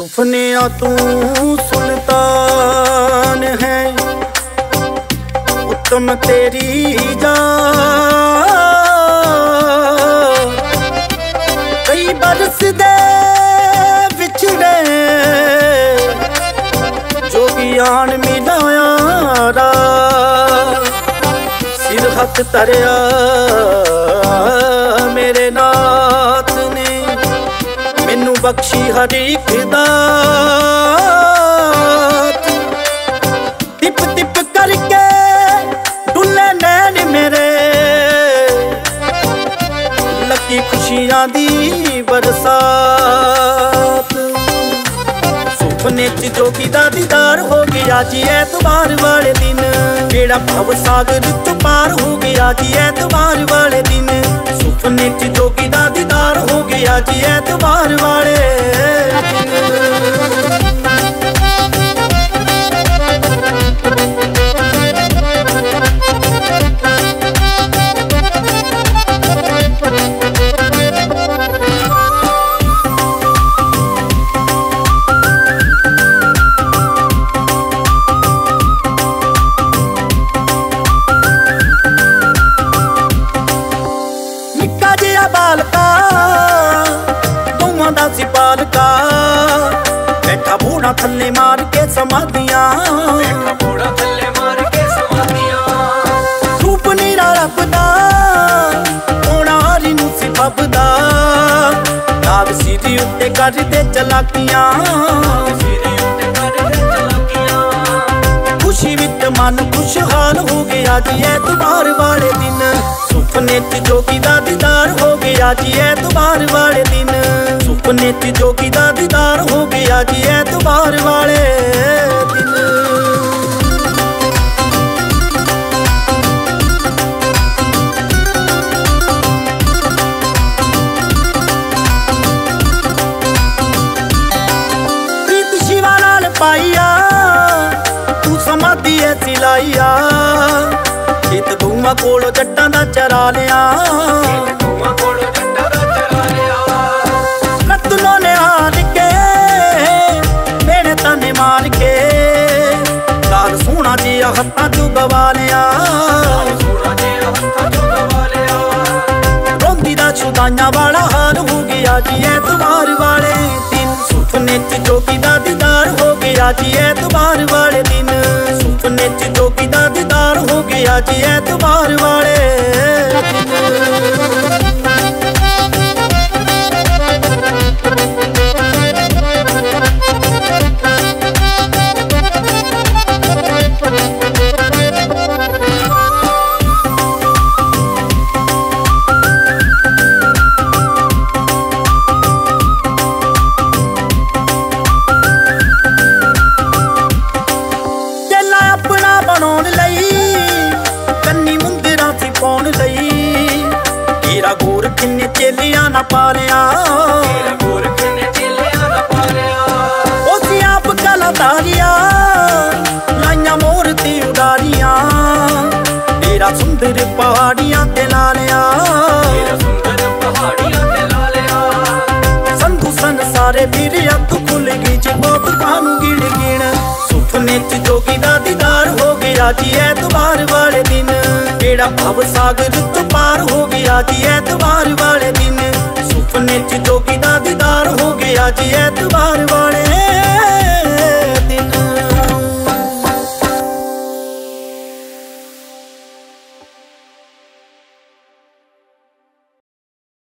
ਸੁਪਨਿਆਂ ਤੂੰ ਸੁਲਤਾਨ ਹੈ। ਉਤਮ ਤੇਰੀ ਜਾ ਕਈ ਬਰਸ ਦੇ ਵਿਛੜੇ ਜੋਗੀਆਨ ਮਿਲਾਇਆ ਰਾ ਸਿਰ ਹੱਥ ਤਰਿਆ ਬਖਸ਼ੀ ਹਰੀ ਇੱਕ ਦਾਤ ਟਿਪ ਟਿਪ ਕਰਕੇ ਡੁੱਲੇ ਨੈਣ ਮੇਰੇ। ਲੱਗੀ ਖੁਸ਼ੀਆਂ ਦੀ ਬਰਸਾਤ। ਸੁਪਨੇ ਚ ਜੋਗੀ ਦਾ ਦੀਦਾਰ ਹੋ ਗਿਆ ਜੀ ਐਤਵਾਰ ਵਾਲੇ ਦਿਨ। ਜਿਹੜਾ ਭਵ ਸਾਗਰ ਚ ਪਾਰ ਹੋ ਗਿਆ ਜੀ ਐਤਵਾਰ ਵਾਲੇ ਦਿਨ। ਸੁਪਨੇ ਚ ਜੋਗੀ ਦਾ ਦੀਦਾਰ ਹੋ ਗਿਆ ਜੀ ਐਤਵਾਰ ਵਾਲੇ। ਬੈਠਾ ਥੱਲੇ ਮਾਰ ਕੇ ਸਮਾਧੀਆਂ। ਘੋੜਾ ਥੱਲੇ ਮਾਰ ਕੇ ਸਮਾਧੀਆਂ ਰੂਪ ਨੀਰਾ ਰੱਬ ਦਾ ਹੋਣਾ ਹਰੀ ਨੂੰ ਸੀ ਫੱਬਦਾ ਨਾਗ ਸਿਰੀ ਉੱਤੇ ਕਰਦੇ ਚਲਾਕੀਆਂ। ਖੁਸ਼ੀ ਵਿੱਚ ਮਨ ਖੁਸ਼ਹਾਲ ਹੋ ਗਿਆ ਜੀ, ਐਤਵਾਰ ਵਾਲੇ ਦਿਨ। ਸੁਪਨੇ 'ਚ ਜੋਗੀ ਦਾ ਦੀਦਾਰ ਹੋ ਗਿਆ ਜੀ, ਐਤਵਾਰ ਵਾਲੇ ਦਿਨ। ਸੁਪਨੇ 'ਚ ਜੋਗੀ ਦਾ ਦੀਦਾਰ ਹੋ ਗਿਆ ਜੀ ਐ ਐਤਵਾਰ ਵਾਲੇ ਦਿਨ। ਪ੍ਰੀਤ ਸ਼ਿਵਾ ਨਾਲ ਪਾਈਆ, ਤੂੰ ਸਮਾਧੀ ਐਸੀ ਲਾਈਆ। ਖੇਤ ਗਊਆਂ ਕੋਲ ਜੱਟਾਂ ਦਾ ਚਰਾ ਲਿਆ। ਧੂਆਂ ਕੋਲ ਜੱਟਾ ਦਾ ਤੂੰ ਗਵਾ ਲਿਆ ਰੋਂਦੀ ਦਾ ਛੁਦਾਈਆਂ ਵਾਲਾ ਹਾਲ ਹੋ ਗਿਆ ਜੀ ਐਤਵਾਰ ਵਾਲੇ ਦਿਨ। ਸੁਪਨੇ 'ਚ ਜੋਗੀ ਦਾ ਦੀਦਾਰ ਹੋ ਗਿਆ ਜੀ ਐਤਵਾਰ ਵਾਲੇ ਦਿਨ। ਸੁਪਨੇ 'ਚ ਜੋਗੀ ਦਾ ਦੀਦਾਰ ਹੋ ਗਿਆ ਜੀ ਐਤਵਾਰ ਵਾਲੇ ਤੇਰਾ ਗੋਰਖ ਨੇ ਚੇਲਿਆਂ ਨਾ ਪਾਲਿਆ। ਤੇਰਾ ਗੋਰਖ ਨੇ ਚੇਲਿਆਂ ਦਾ ਪਾਲਿਆ ਉਸੇ ਆਪ ਕਲਾਤਾਰੀਆਂ ਲਾਈਆਂ ਮੂਰਤੀ ਉਡਾਰੀਆਂ। ਤੇਰਾ ਸੁੰਦਰ ਪਹਾੜੀਆਂ ਤੇ ਲਾ ਲਿਆ। ਤੇਰਾ ਸੁੰਦਰ ਪਹਾੜੀਆਂ ਤੇ ਲਾ ਲਿਆ ਸੰਧੂ ਸੰਸਾਰੇ ਵੀਰ, ਅੱਖ ਖੁੱਲ ਗਈ ਚ ਬਹੁਤ ਕਾਨੂੰ ਗਿਣ ਗਿਣ ਸੁਪਨੇ ਚ ਜੋਗੀ ਦਾ ਦੀਦਾਰ ਹੋ ਗਿਆ ਜੀ, ਐਤਵਾਰ ਵਾਲੇ ਜਿਹੜਾ ਕਿਹੜਾ ਭਵ ਸਾਗਰ ਚ ਪਾਰ ਹੋ ਗਿਆ ਜੀ, ਐਤਵਾਰ ਵਾਲੇ ਦਿਨ। ਸੁਪਨੇ ਚ ਜੋਗੀ ਦਾ ਦੀਦਾਰ ਹੋ ਗਿਆ ਜੀ, ਐਤਵਾਰ